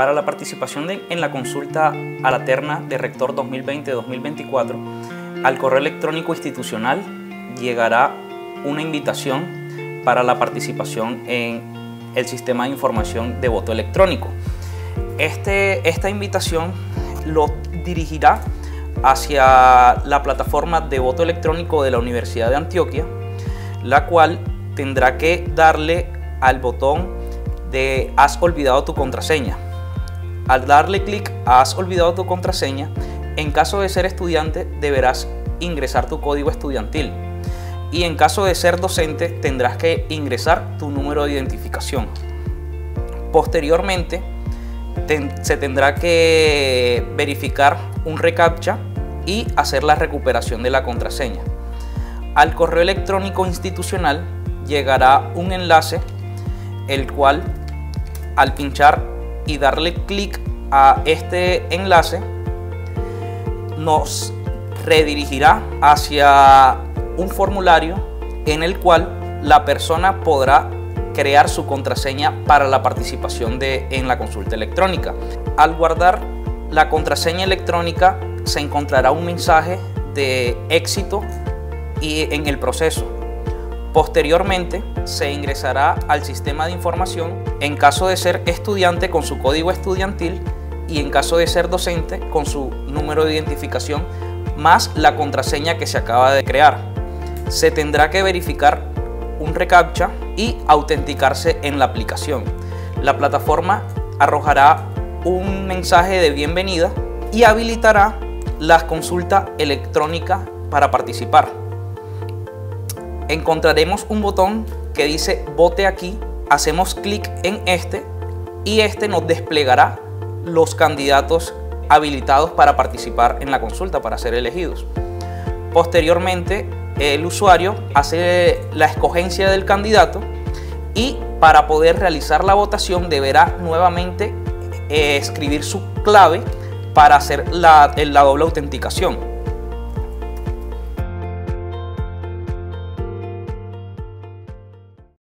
Para la participación en la consulta a la terna de rector 2020-2024, al correo electrónico institucional llegará una invitación para la participación en el sistema de información de voto electrónico. Este, esta invitación lo dirigirá hacia la plataforma de voto electrónico de la Universidad de Antioquia, la cual tendrá que darle al botón de has olvidado tu contraseña. Al darle clic has olvidado tu contraseña, en caso de ser estudiante deberás ingresar tu código estudiantil y en caso de ser docente tendrás que ingresar tu número de identificación. Posteriormente se tendrá que verificar un reCAPTCHA y hacer la recuperación de la contraseña. Al correo electrónico institucional llegará un enlace el cual al pinchar y darle clic a este enlace nos redirigirá hacia un formulario en el cual la persona podrá crear su contraseña para la participación de, en la consulta electrónica. Al guardar la contraseña electrónica se encontrará un mensaje de éxito y en el proceso. Posteriormente se ingresará al sistema de información en caso de ser estudiante con su código estudiantil y en caso de ser docente con su número de identificación más la contraseña que se acaba de crear. Se tendrá que verificar un reCAPTCHA y autenticarse en la aplicación. La plataforma arrojará un mensaje de bienvenida y habilitará la consulta electrónica para participar. Encontraremos un botón que dice vote aquí, hacemos clic en este y este nos desplegará los candidatos habilitados para participar en la consulta, para ser elegidos. Posteriormente, el usuario hace la escogencia del candidato y para poder realizar la votación deberá nuevamente eh, escribir su clave para hacer la doble autenticación.